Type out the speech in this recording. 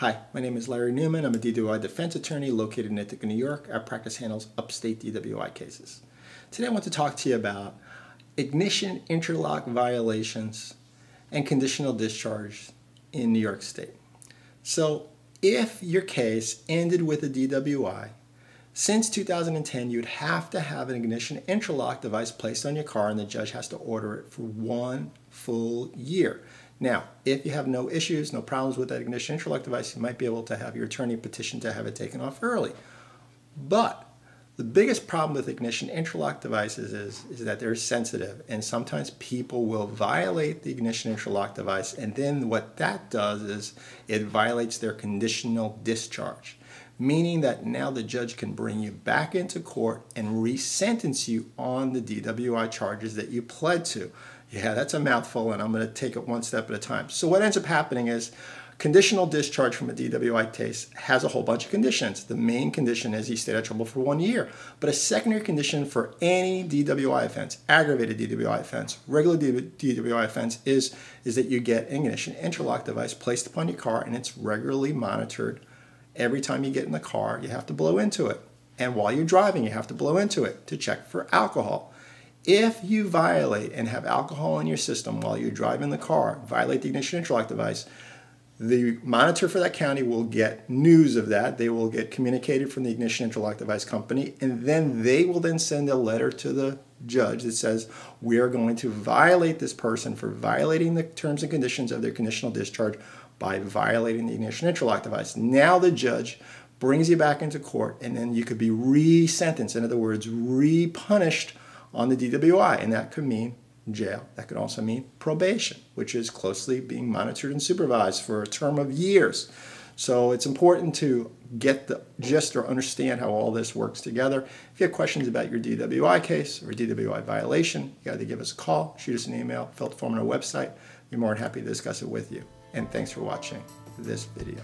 Hi, my name is Larry Newman. I'm a DWI defense attorney located in Ithaca, New York. Our practice handles upstate DWI cases. Today I want to talk to you about ignition interlock violations and conditional discharge in New York State. So, if your case ended with a DWI, since 2010, you'd have to have an ignition interlock device placed on your car, and the judge has to order it for one full year. Now, if you have no issues, no problems with that ignition interlock device, you might be able to have your attorney petition to have it taken off early. But the biggest problem with ignition interlock devices is, is that they're sensitive, and sometimes people will violate the ignition interlock device, and then what that does is it violates their conditional discharge, meaning that now the judge can bring you back into court and resentence you on the DWI charges that you pled to. Yeah, that's a mouthful, and I'm going to take it one step at a time. So, what ends up happening is conditional discharge from a DWI case has a whole bunch of conditions. The main condition is he stayed out of trouble for one year. But a secondary condition for any DWI offense, aggravated DWI offense, regular DWI offense, is, is that you get an ignition interlock device placed upon your car and it's regularly monitored. Every time you get in the car, you have to blow into it. And while you're driving, you have to blow into it to check for alcohol. If you violate and have alcohol in your system while you're driving the car, violate the ignition interlock device, the monitor for that county will get news of that. They will get communicated from the ignition interlock device company, and then they will then send a letter to the judge that says, We are going to violate this person for violating the terms and conditions of their conditional discharge by violating the ignition interlock device. Now the judge brings you back into court, and then you could be re sentenced. In other words, re punished on the DWI, and that could mean jail. That could also mean probation, which is closely being monitored and supervised for a term of years. So it's important to get the gist or understand how all this works together. If you have questions about your DWI case or DWI violation, you to give us a call, shoot us an email, fill out the form on our website. We're more than happy to discuss it with you. And thanks for watching this video.